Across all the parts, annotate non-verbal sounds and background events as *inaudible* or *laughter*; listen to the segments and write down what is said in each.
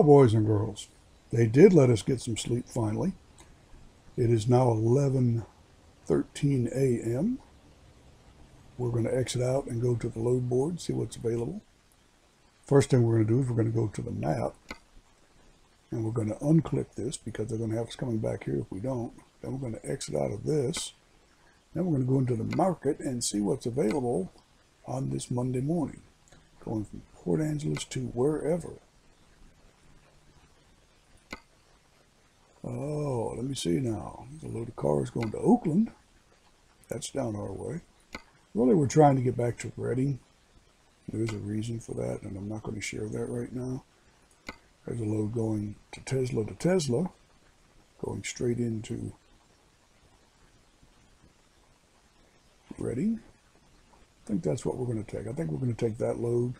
Well, boys and girls, they did let us get some sleep finally. It is now 11:13 a.m. We're going to exit out and go to the load board, see what's available. First thing we're going to do is we're going to go to the map and we're going to unclick this because they're going to have us coming back here if we don't. Then we're going to exit out of this. Then we're going to go into the market and see what's available on this Monday morning, going from Port Angeles to wherever. Oh, let me see now. A load of cars going to Oakland. That's down our way. Really, we're trying to get back to Redding. There's a reason for that, and I'm not going to share that right now. There's a load going to Tesla to Tesla, going straight into Redding. I think that's what we're going to take. I think we're going to take that load,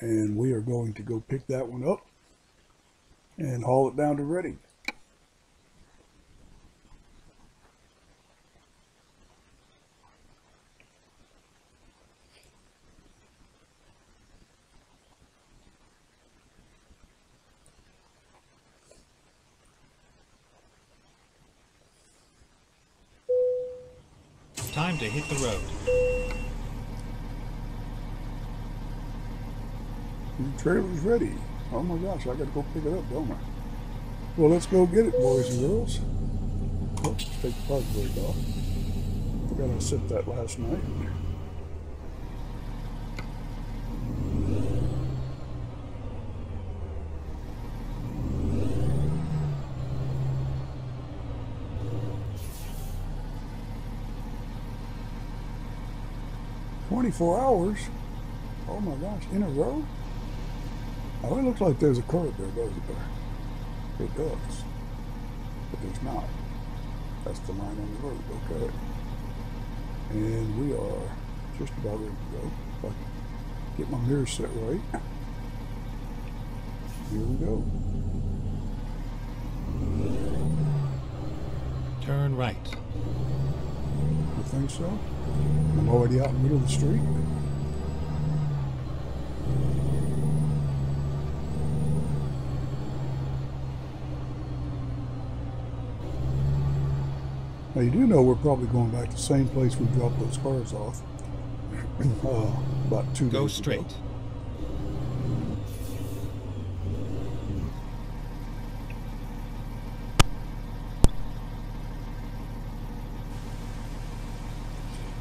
and we are going to go pick that one up and haul it down to Redding. Time to hit the road. The trailer's ready. Oh my gosh, I gotta go pick it up, don't I? Well, let's go get it, boys and girls. Oh, take the plug brake off. Forgot I set that last night. Twenty-four hours? Oh my gosh, in a row? Oh, it looks like there's a curb there, doesn't there? It does. But there's not. That's the line on the road, okay. And we are just about ready to go. If I can get my mirror set right. Here we go. Turn right. You think so? I'm already out in the middle of the street. Now you do know we're probably going back to the same place we dropped those cars off. *clears throat* uh, about two Go days ago. straight.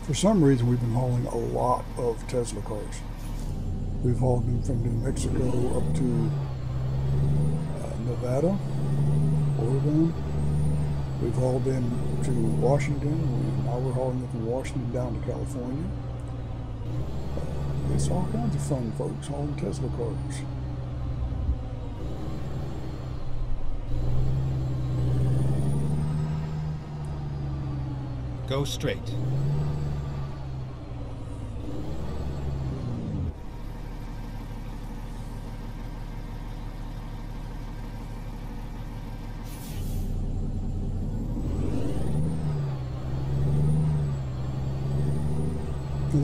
For some reason, we've been hauling a lot of Tesla cars. We've hauled them from New Mexico up to uh, Nevada, Oregon. We've hauled them to Washington. Now we're hauling them from Washington down to California. It's all kinds of fun, folks, hauling Tesla cars. Go straight.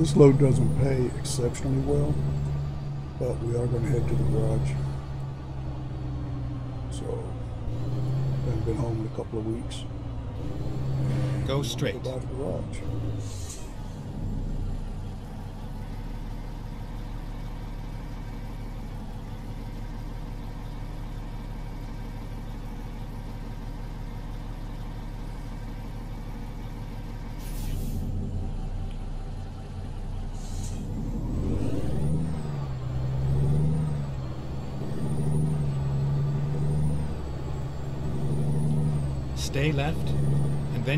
This load doesn't pay exceptionally well, but we are going to head to the garage. So, I haven't been home in a couple of weeks. Go straight. Go by the garage. Stay left, and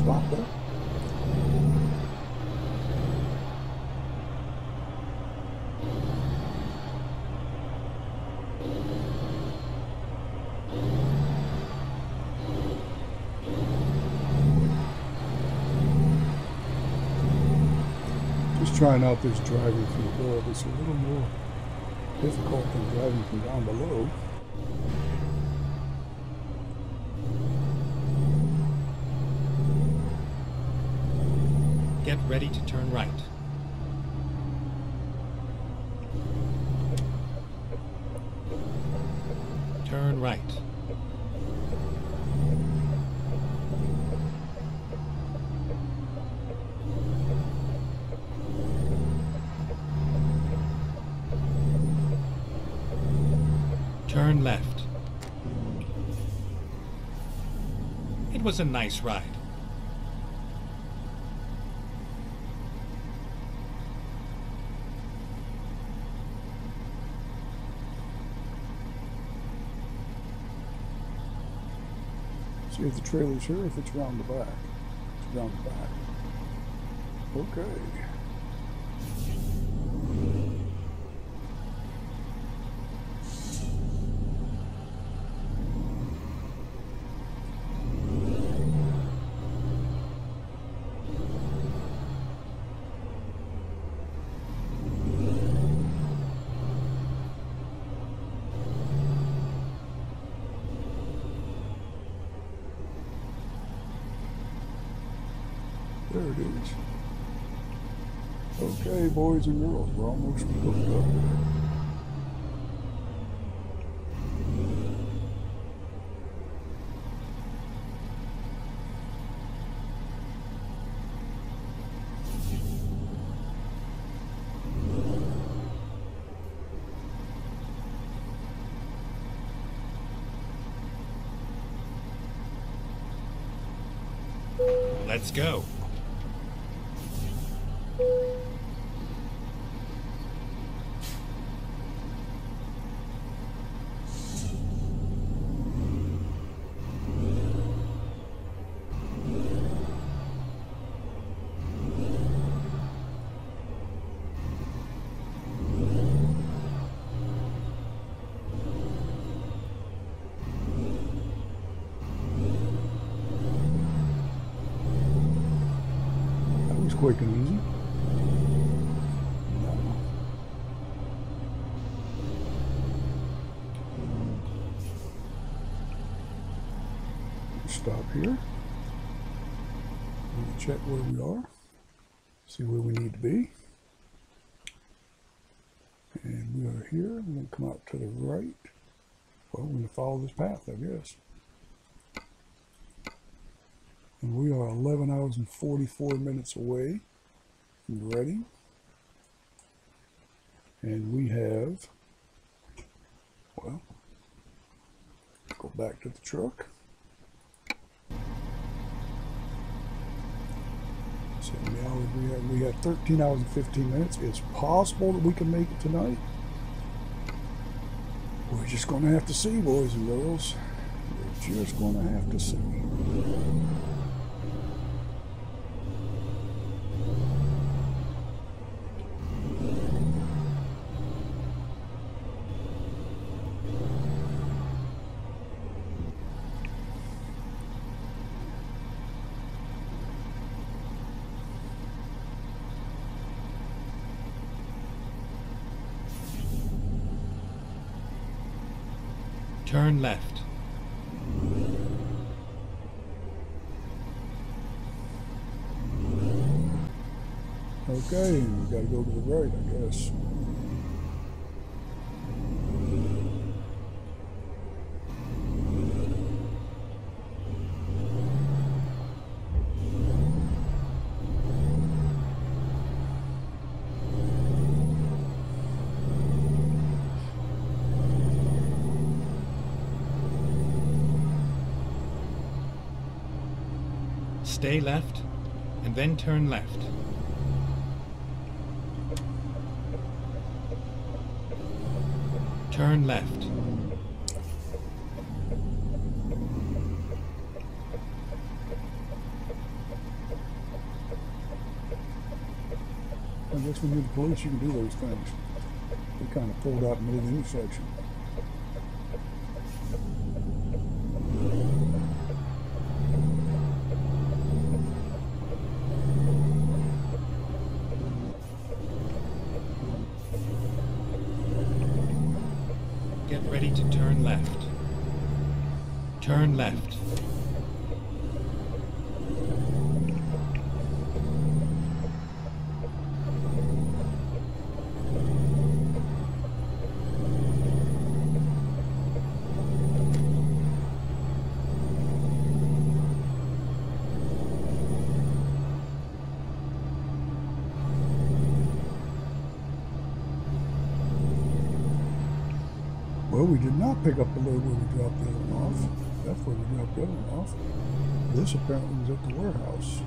spot. Just trying out this driving from door. It's a little more difficult than driving from down below. Ready to turn right. Turn right. Turn left. It was a nice ride. If the trailer's here, if it's round the back. It's round the back. Okay. It is. Okay, boys and girls, we're almost hooked up. Let's go. Stop here. Check where we are. See where we need to be. And we are here. We're going to come out to the right. Well, we're going to follow this path, I guess. And we are 11 hours and 44 minutes away from Redding. And we have, well, go back to the truck. So now we have, we have 13 hours and 15 minutes. It's possible that we can make it tonight. We're just going to have to see, boys and girls. We're just going to have to see. Turn left. Okay, we gotta go to the right, I guess. Stay left, and then turn left. Turn left. I guess when you're the police, you can do those things. We kind of pulled out the middle the intersection. ready to turn left. Turn left. Well, we did not pick up the load where we dropped the other off. That's where we dropped the other off. This apparently was at the warehouse.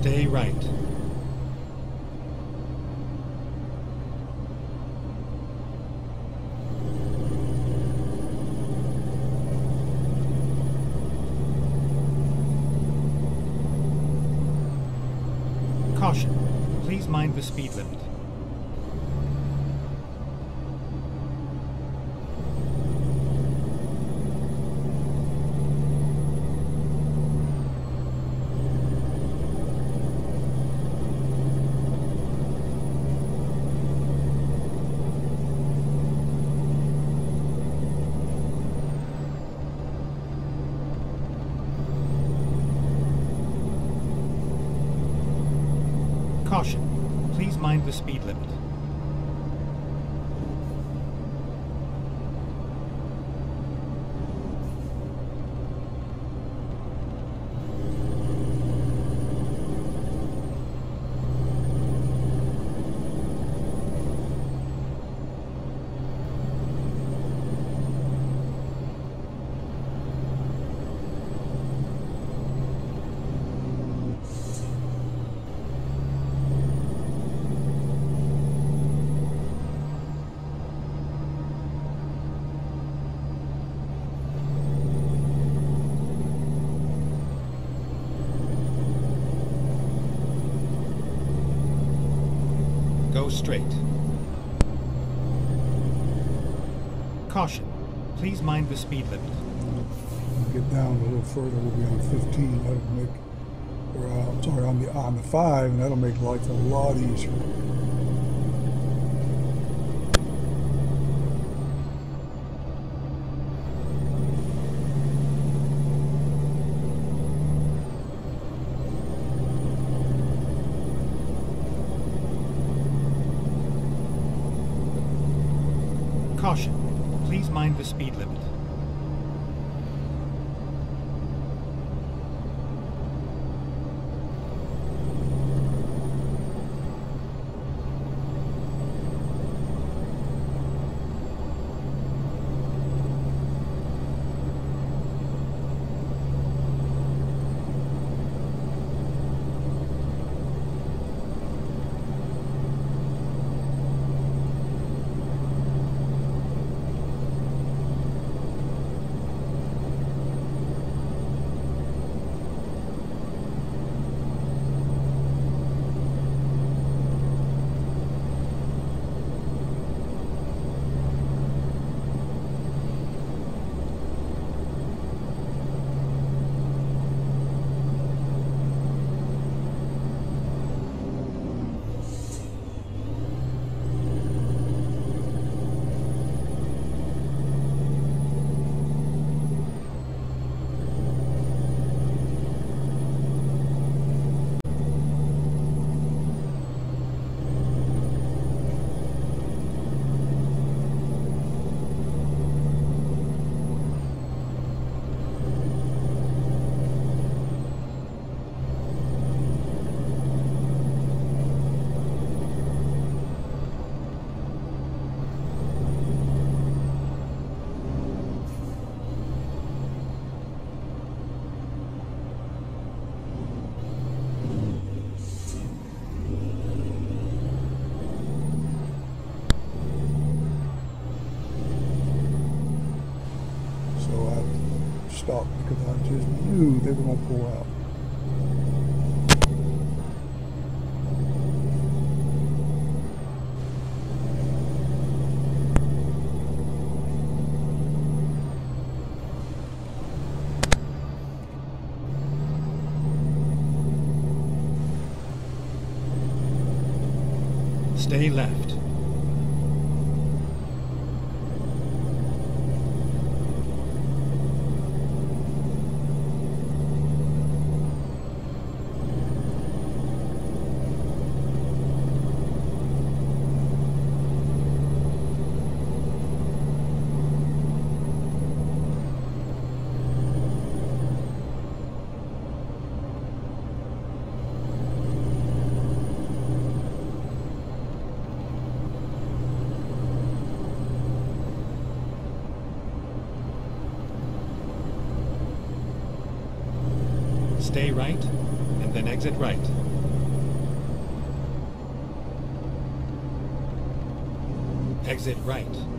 Stay right. Caution. Please mind the speed limit. Caution. Please mind the speed limit. Go straight. Caution. Please mind the speed limit. Get down a little further, we'll be on 15. That'll make, or uh, I'm sorry, on the on the five, and that'll make life a lot easier. Caution. Please mind the speed limit. Just knew they were going to pull out. Stay left. Stay right, and then exit right. Exit right.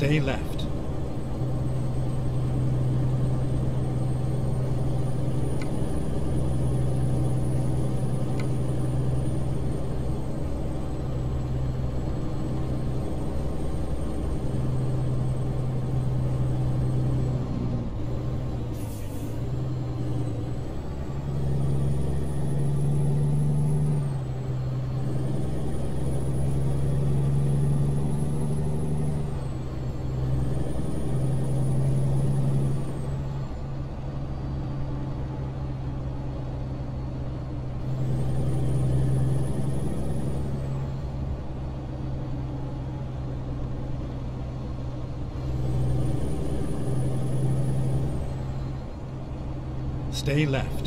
Stay left. Stay left.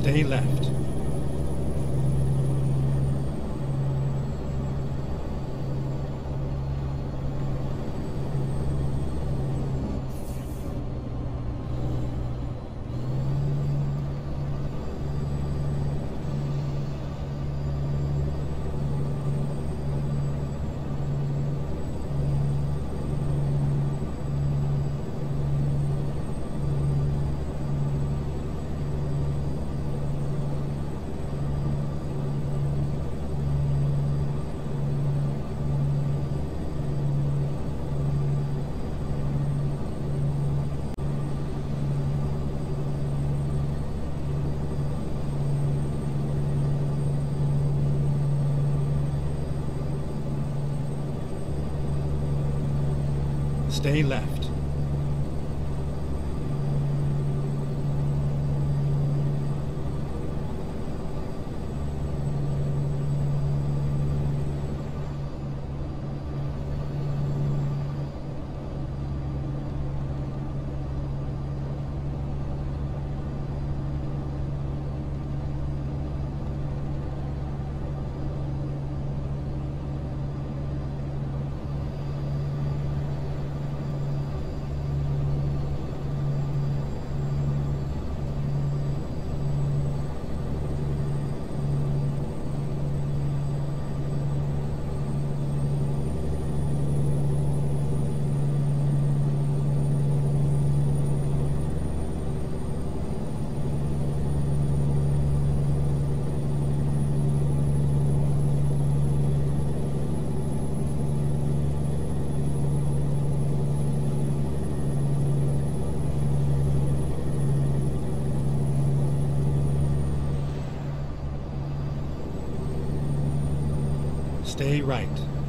Stay left. Stay left. Stay right.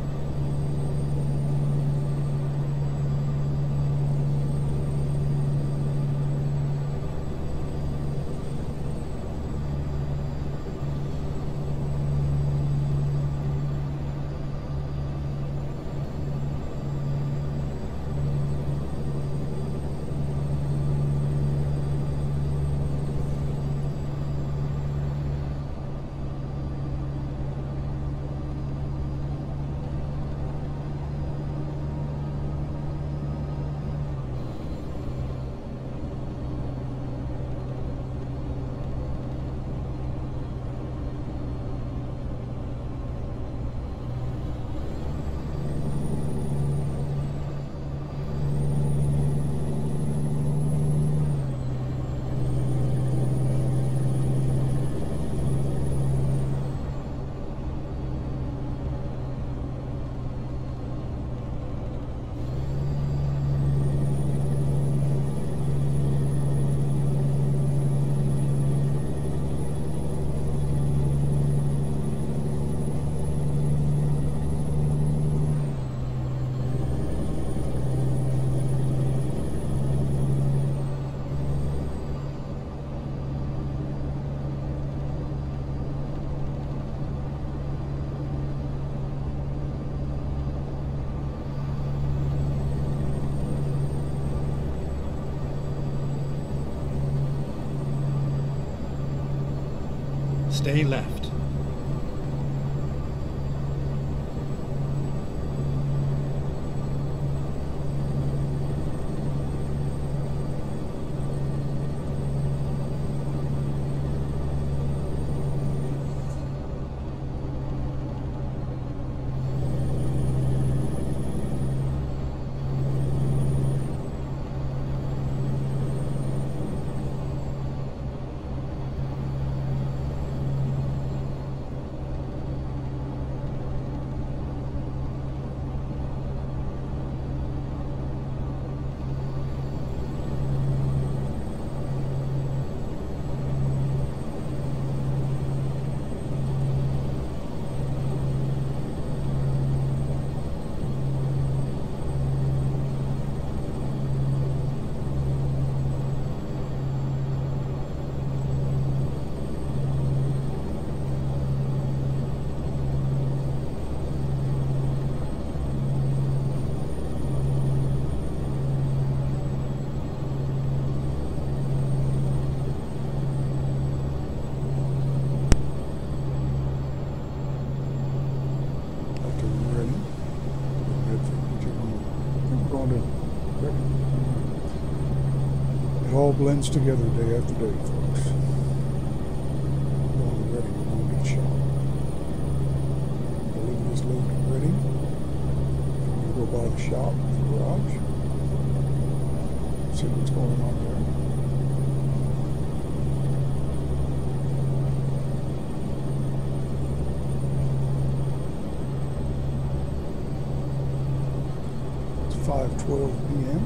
Stay left. Blends together day after day, folks. We're going to Redding. We're going to get shot. Deliver this load to Redding. We're going to go by the shop, the garage. See what's going on there. It's 5:12 p.m.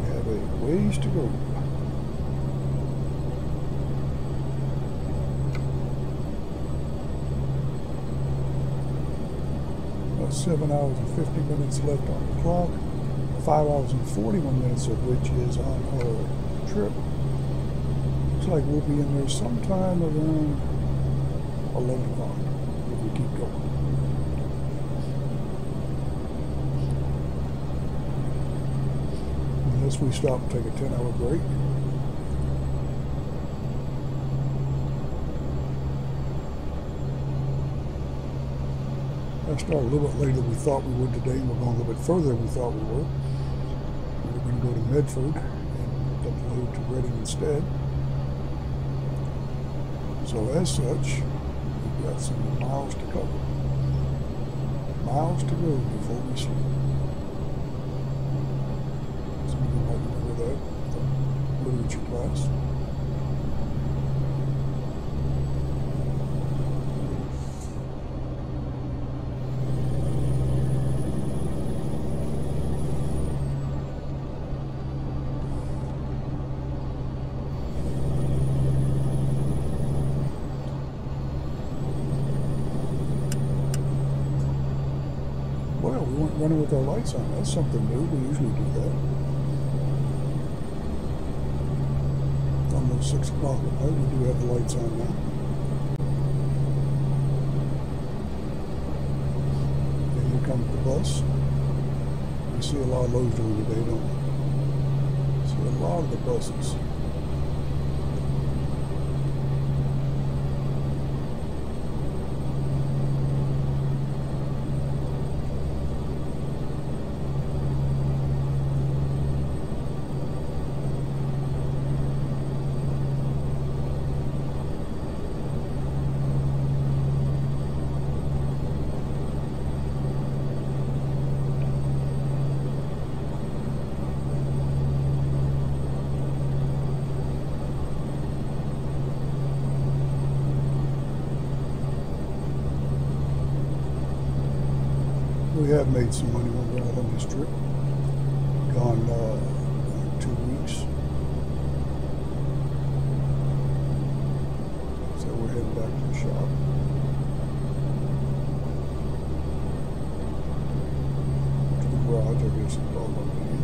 We have a ways to go. About seven hours and 50 minutes left on the clock. Five hours and 41 minutes of which is on our trip. Looks like we'll be in there sometime around 11 o'clock if we keep going. Unless we stop and take a 10 hour break. I started a little bit later than we thought we would today, and we're going a little bit further than we thought we were. We're going to go to Medford and dump the load to Redding instead. So as such, we've got some miles to cover. Miles to go before we sleep. Some of you might remember that from literature class. Well, we weren't running with our on. That's something new. We usually do that. Almost 6 o'clock at night. We do have the lights on now. And here comes the bus. We see a lot of those during the day, don't we? See a lot of the buses. We have made some money when we're out on this trip. Gone uh, two weeks. So we're heading back to the shop. To the garage, I guess it's called up here.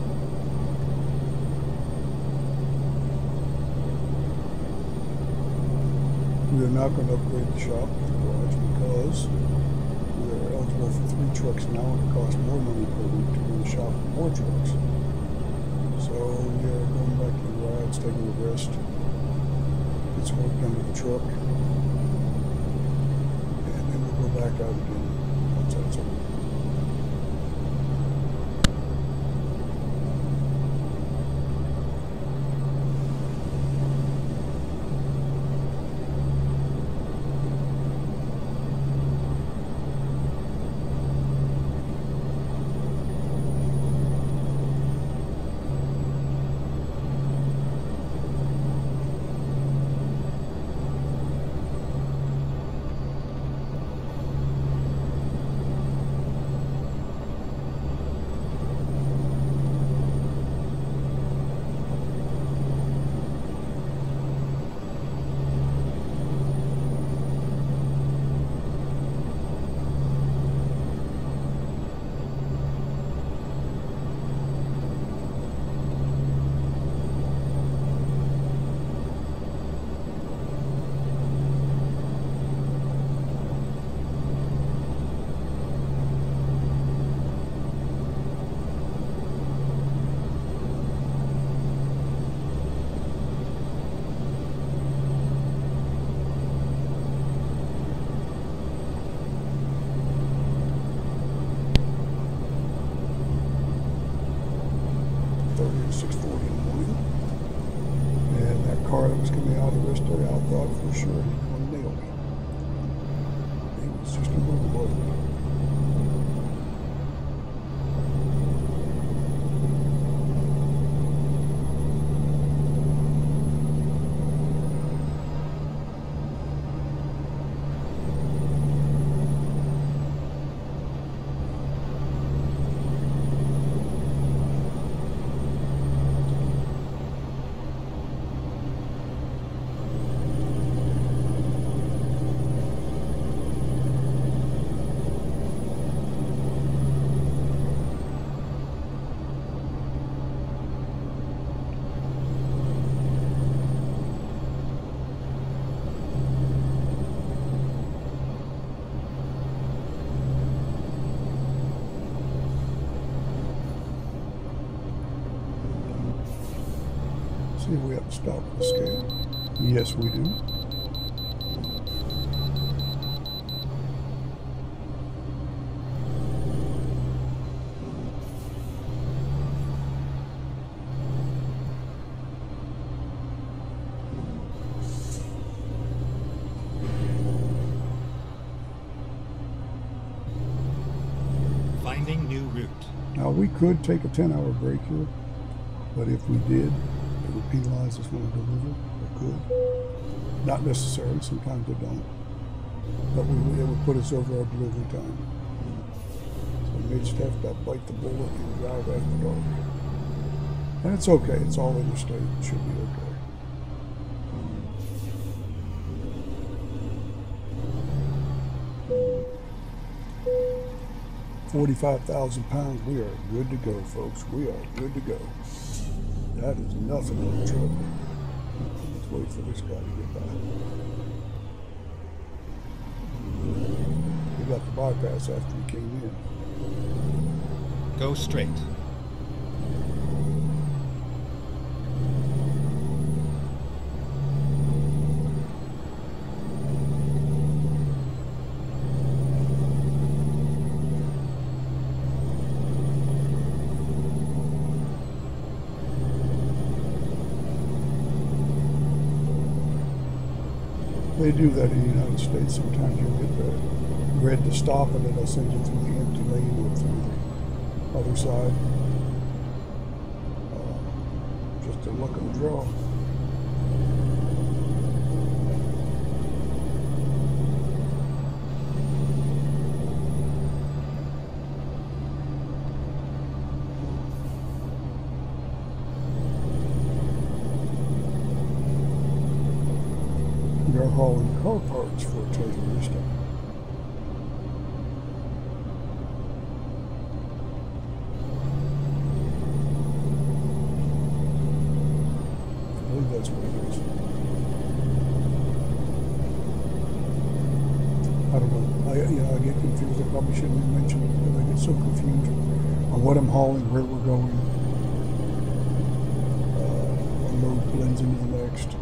We are not going to upgrade the shop to the garage because three trucks now and it costs more money per week to run the shop with more trucks. So we are going back to the garage, taking a rest, get some work done with the truck, and then we'll go back out again for sure nail me. He was just a little away. See if we have to stop the scale. Yes, we do. Finding new route. Now we could take a 10 hour break here, but if we did, penalize us when we deliver. It could. Not necessarily, sometimes it don't. But we, it would put us over our delivery time. So we just have to bite the bullet and drive after dark. And it's okay, it's all interstate, it should be okay. Forty-five thousand pounds, we are good to go, folks. We are good to go. That is nothing the truck. Let's wait for this guy to get by. We got the bypass after we came in. Go straight. They do that in the United States. Sometimes you'll get the red to stop and then they'll send you through the empty lane or through the other side. Uh, just a look and draw. Car parts for Tesla this time. I believe that's what it is. I don't know. I, you know, I get confused. I probably shouldn't have mentioned it because I get so confused on what I'm hauling, where we're going. Uh, one load blends into the next.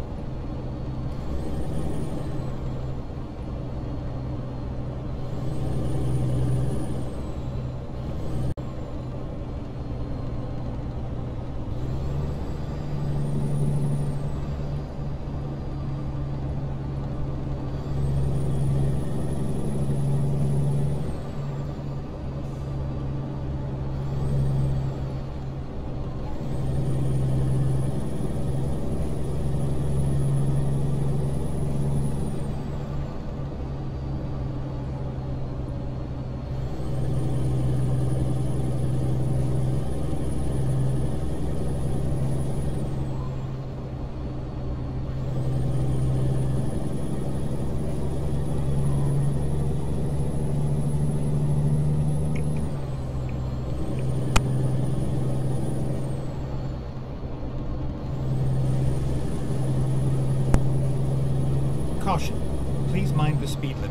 Caution. Please mind the speed limit.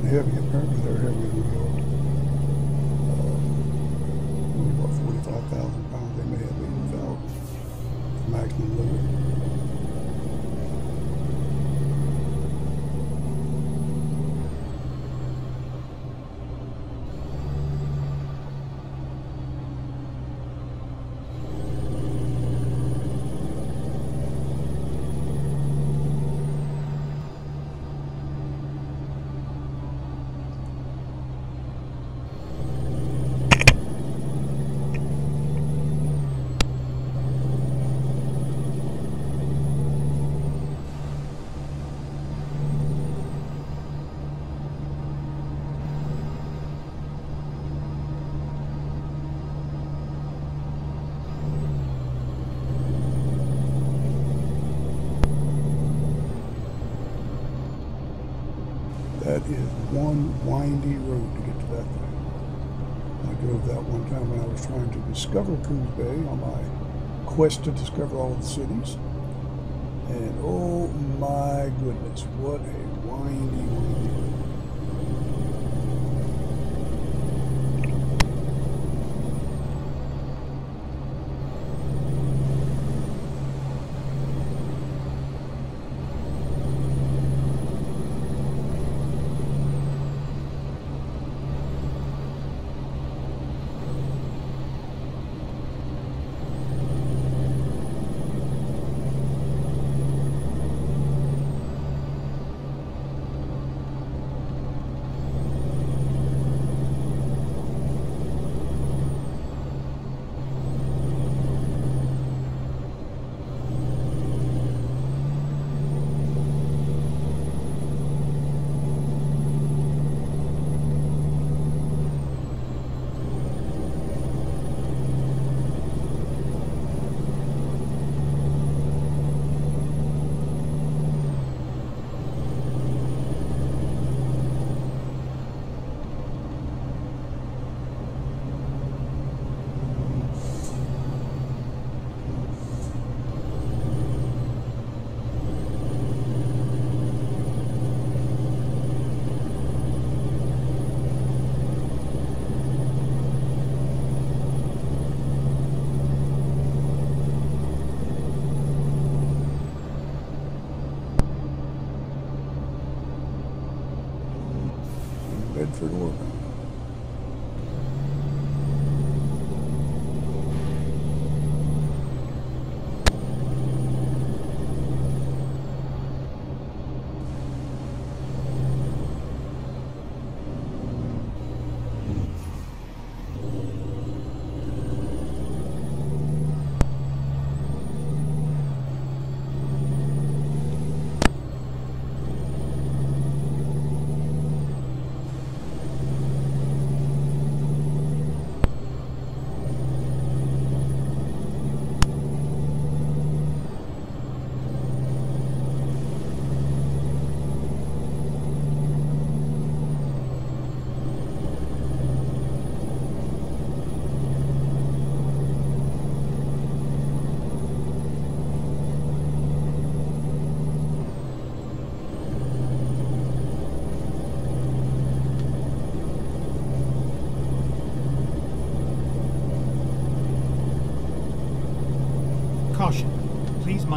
That heavy. Apparently, they're heavier than we are. Uh, only about 45,000 pounds. They may have 80,000 maximum limit. That is one windy road to get to that thing. I drove that one time when I was trying to discover Coos Bay on my quest to discover all the cities. And oh my goodness, what a windy, windy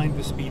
Mind the speed